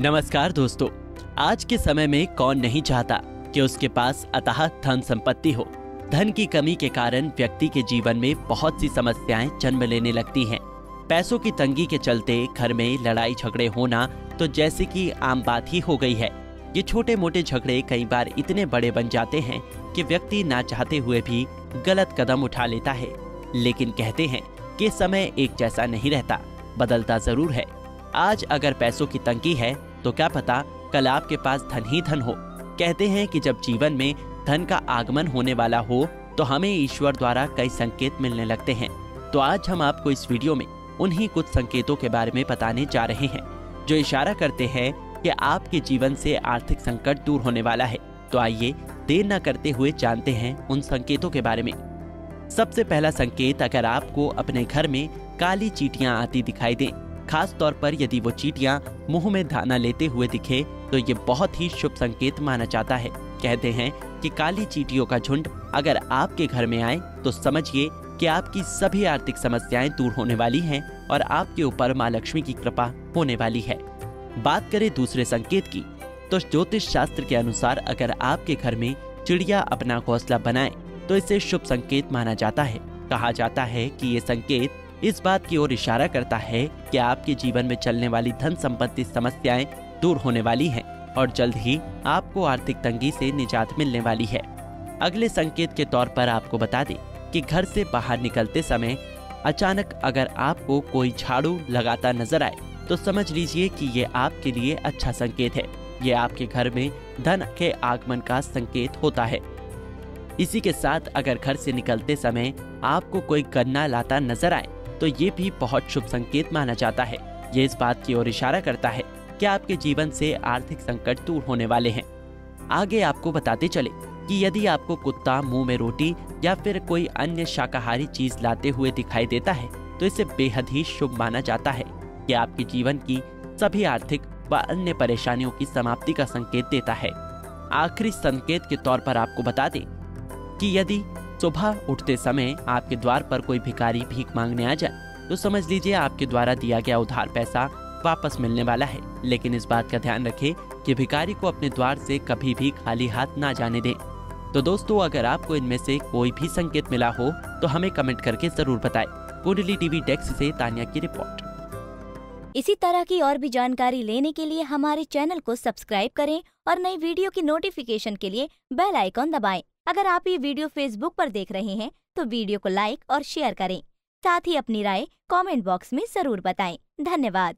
नमस्कार दोस्तों, आज के समय में कौन नहीं चाहता कि उसके पास अतः धन संपत्ति हो। धन की कमी के कारण व्यक्ति के जीवन में बहुत सी समस्याएँ जन्म लेने लगती हैं। पैसों की तंगी के चलते घर में लड़ाई झगड़े होना तो जैसे कि आम बात ही हो गई है। ये छोटे मोटे झगड़े कई बार इतने बड़े बन जाते हैं कि व्यक्ति ना चाहते हुए भी गलत कदम उठा लेता है। लेकिन कहते हैं कि समय एक जैसा नहीं रहता, बदलता ज़रूर है। आज अगर पैसों की तंगी है तो क्या पता कल आपके पास धन ही धन हो। कहते हैं कि जब जीवन में धन का आगमन होने वाला हो तो हमें ईश्वर द्वारा कई संकेत मिलने लगते हैं। तो आज हम आपको इस वीडियो में उन्हीं कुछ संकेतों के बारे में बताने जा रहे हैं, जो इशारा करते हैं कि आपके जीवन से आर्थिक संकट दूर होने वाला है। तो आइए देर न करते हुए जानते हैं उन संकेतों के बारे में। सबसे पहला संकेत अगर आपको अपने घर में काली चीटियाँ आती दिखाई दें खास तौर पर यदि वो चीटियाँ मुँह में दाना लेते हुए दिखे तो ये बहुत ही शुभ संकेत माना जाता है। कहते हैं कि काली चीटियों का झुंड अगर आपके घर में आए तो समझिए कि आपकी सभी आर्थिक समस्याएँ दूर होने वाली हैं और आपके ऊपर माँ लक्ष्मी की कृपा होने वाली है। बात करें दूसरे संकेत की तो ज्योतिष शास्त्र के अनुसार अगर आपके घर में चिड़िया अपना घोंसला बनाए तो इसे शुभ संकेत माना जाता है। कहा जाता है कि ये संकेत इस बात की ओर इशारा करता है कि आपके जीवन में चलने वाली धन संपत्ति समस्याएँ दूर होने वाली हैं और जल्द ही आपको आर्थिक तंगी से निजात मिलने वाली है। अगले संकेत के तौर पर आपको बता दें कि घर से बाहर निकलते समय अचानक अगर आपको कोई झाड़ू लगाता नज़र आए तो समझ लीजिए कि ये आपके लिए अच्छा संकेत है। ये आपके घर में धन के आगमन का संकेत होता है। इसी के साथ अगर घर से निकलते समय आपको कोई गन्ना लाता नज़र आए तो ये भी बहुत शुभ संकेत माना जाता है। ये इस बात की ओर इशारा करता है कि आपके जीवन से आर्थिक संकट दूर होने वाले हैं। आगे आपको बताते चले कि यदि आपको कुत्ता, मुँह में रोटी या फिर कोई अन्य शाकाहारी चीज़ लाते हुए दिखाई देता है तो इसे बेहद ही शुभ माना जाता है कि आपके जीवन की सभी आर्थिक व अन्य परेशानियों की समाप्ति का संकेत देता है। आखिरी संकेत के तौर पर आपको बता दें कि यदि सुबह उठते समय आपके द्वार पर कोई भिखारी भीख मांगने आ जाए तो समझ लीजिए आपके द्वारा दिया गया उधार पैसा वापस मिलने वाला है। लेकिन इस बात का ध्यान रखें कि भिखारी को अपने द्वार से कभी भी खाली हाथ ना जाने दें। तो दोस्तों, अगर आपको इनमें से कोई भी संकेत मिला हो तो हमें कमेंट करके ज़रूर बताएँ। कुंडली टीवी डेस्क से तानिया की रिपोर्ट। इसी तरह की और भी जानकारी लेने के लिए हमारे चैनल को सब्सक्राइब करें और नई वीडियो की नोटिफिकेशन के लिए बेल आइकॉन दबाएँ। अगर आप ये वीडियो फेसबुक पर देख रहे हैं तो वीडियो को लाइक और शेयर करें। साथ ही अपनी राय कमेंट बॉक्स में ज़रूर बताएँ। धन्यवाद।